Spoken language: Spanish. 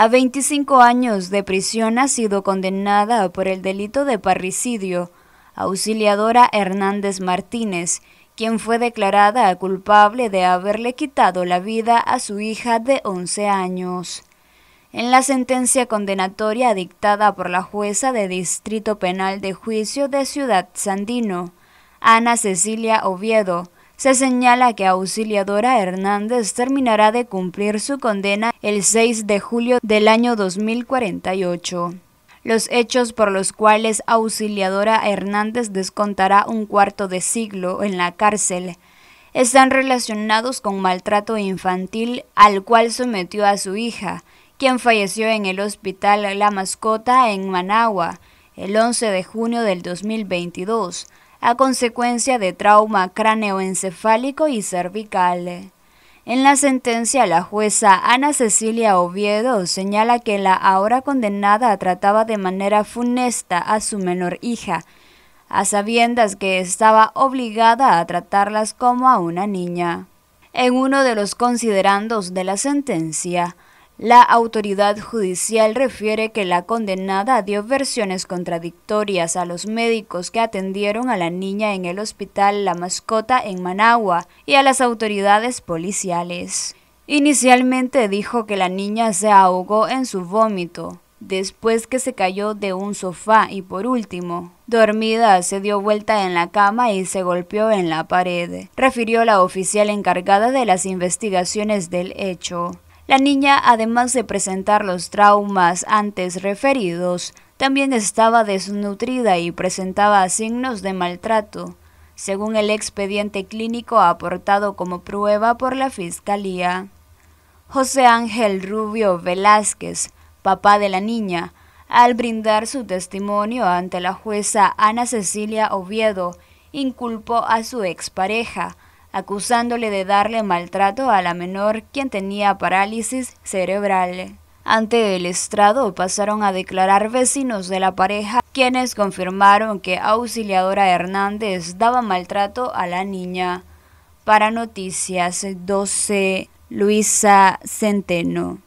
a 25 años de prisión ha sido condenada por el delito de parricidio, auxiliadora Hernández Martínez, quien fue declarada culpable de haberle quitado la vida a su hija de 11 años. En la sentencia condenatoria dictada por la jueza de Distrito Penal de Juicio de Ciudad Sandino, Ana Cecilia Oviedo, se señala que Auxiliadora Hernández terminará de cumplir su condena el 6 de julio del año 2048. Los hechos por los cuales Auxiliadora Hernández descontará un cuarto de siglo en la cárcel están relacionados con maltrato infantil al cual sometió a su hija, quien falleció en el hospital La Mascota en Managua el 11 de junio del 2022 a consecuencia de trauma cráneoencefálico y cervical. En la sentencia, la jueza Ana Cecilia Oviedo señala que la ahora condenada trataba de manera funesta a su menor hija, a sabiendas que estaba obligada a tratarlas como a una niña. En uno de los considerandos de la sentencia, la autoridad judicial refiere que la condenada dio versiones contradictorias a los médicos que atendieron a la niña en el hospital La Mascota en Managua y a las autoridades policiales. Inicialmente dijo que la niña se ahogó en su vómito, después que se cayó de un sofá y por último, dormida, se dio vuelta en la cama y se golpeó en la pared, refirió la oficial encargada de las investigaciones del hecho. La niña, además de presentar los traumas antes referidos, también estaba desnutrida y presentaba signos de maltrato, según el expediente clínico aportado como prueba por la Fiscalía. José Ángel Rubio Velázquez, papá de la niña, al brindar su testimonio ante la jueza Ana Cecilia Oviedo, inculpó a su expareja, acusándole de darle maltrato a la menor quien tenía parálisis cerebral. Ante el estrado pasaron a declarar vecinos de la pareja, quienes confirmaron que Auxiliadora Hernández daba maltrato a la niña. Para Noticias 12, Luisa Centeno.